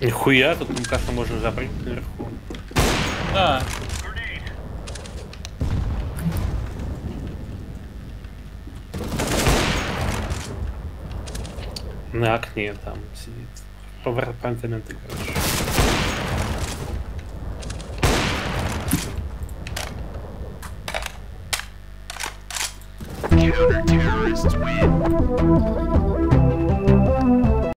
Нихуя, тут, мне кажется, можно запрыгнуть наверху. Да. На окне там сидит. По Апартаменты, короче. Counter-terrorists win.